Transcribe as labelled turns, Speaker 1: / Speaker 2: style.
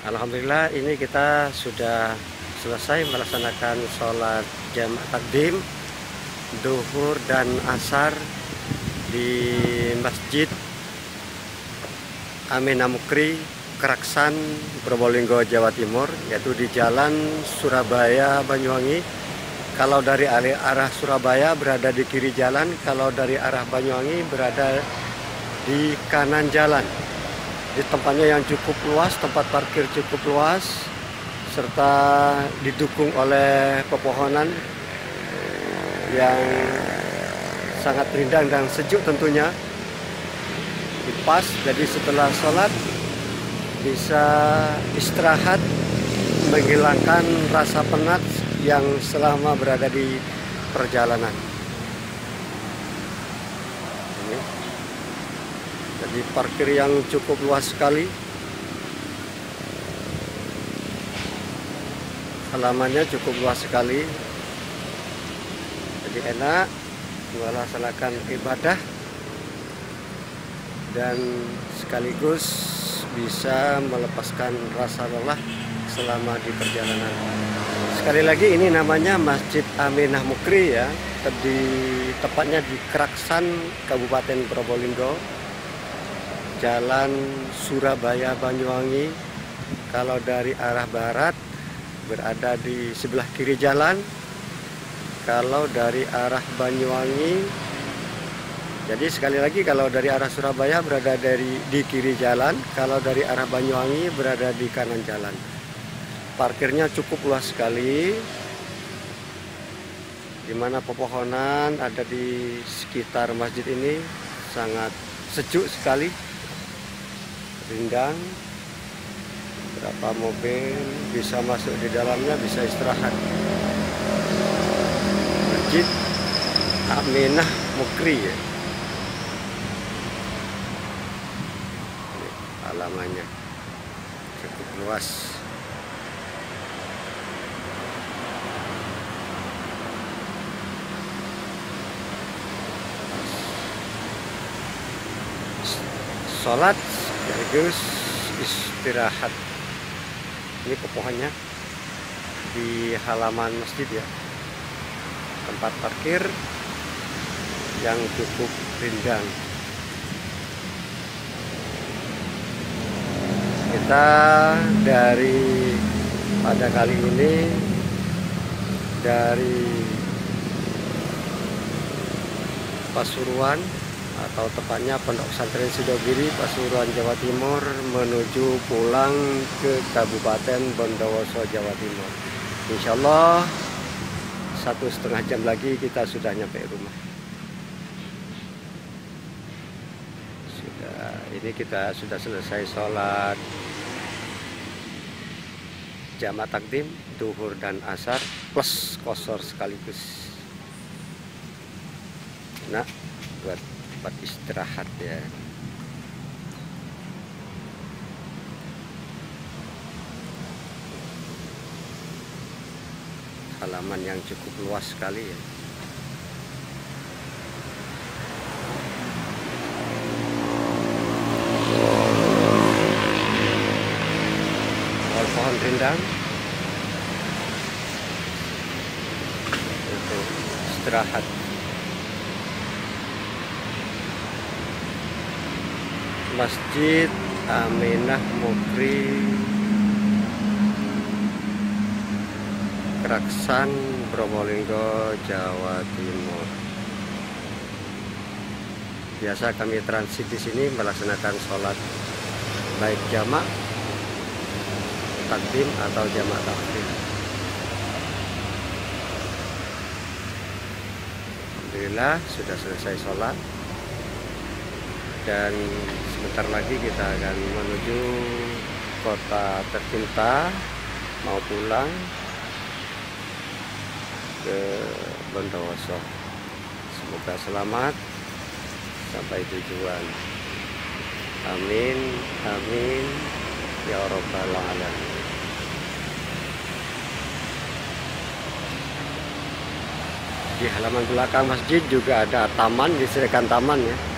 Speaker 1: Alhamdulillah ini kita sudah selesai melaksanakan sholat jamaah takdim duhur dan asar di Masjid Amin Mukri Keraksan Probolinggo Jawa Timur yaitu di Jalan Surabaya Banyuwangi. Kalau dari arah Surabaya berada di kiri jalan kalau dari arah Banyuwangi berada di kanan jalan di tempatnya yang cukup luas tempat parkir cukup luas serta didukung oleh pepohonan yang sangat rindang dan sejuk tentunya. Pas jadi setelah sholat bisa istirahat menghilangkan rasa penat yang selama berada di perjalanan jadi parkir yang cukup luas sekali. Halamannya cukup luas sekali. Jadi enak. Melaksanakan ibadah. Dan sekaligus bisa melepaskan rasa lelah selama di perjalanan. Sekali lagi ini namanya Masjid Aminah Mukri ya, di tepatnya di Keraksan, Kabupaten Probolinggo, Jalan Surabaya Banyuwangi. Kalau dari arah barat berada di sebelah kiri jalan, kalau dari arah Banyuwangi jadi sekali lagi kalau dari arah Surabaya berada dari di kiri jalan. Kalau dari arah Banyuwangi berada di kanan jalan. Parkirnya cukup luas sekali. Di mana pepohonan ada di sekitar masjid ini sangat sejuk sekali rindang berapa mobil bisa masuk di dalamnya bisa istirahat Masjid Aminah Mukri ya. Ini cukup luas. Sholat sekaligus istirahat. Ini pepohonnya di halaman masjid ya tempat parkir yang cukup rindang. Kita dari pada kali ini dari Pasuruan atau tepatnya Pondok Pesantren Sidogiri Pasuruan Jawa Timur menuju pulang ke Kabupaten Bondowoso Jawa Timur. Insya Allah satu setengah jam lagi kita sudah nyampe rumah. Sudah ini kita sudah selesai sholat. Jamaah takdim duhur dan asar plus kosor sekaligus. Nah buat buat istirahat ya. Halaman yang cukup luas sekali ya. Pohon rindang. Untuk istirahat Masjid Aminah Mukri Keraksan Probolinggo Jawa Timur. Biasa kami transit di sini melaksanakan sholat baik jamak takdim atau jamak takdim. Alhamdulillah sudah selesai sholat dan sebentar lagi kita akan menuju kota tercinta mau pulang ke Bondowoso. Semoga selamat sampai tujuan. Amin, amin, ya Rabbal Alamin. Di halaman belakang masjid juga ada taman, disediakan taman ya.